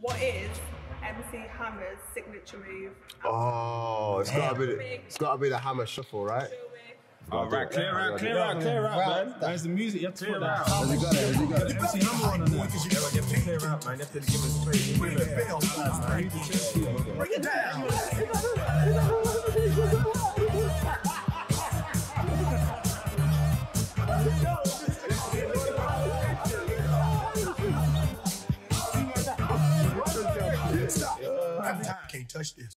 What is MC Hammer's signature move? Oh, it's gotta be the, it's gotta be the hammer shuffle, right? All right, clear out, clear out, clear out, man. Where's the music? You have to put that. Has he got it? Has he got it? MC Hammer on that. Yeah, but you have to clear out, man. You have to give us praise. Bring it down. Can't touch this.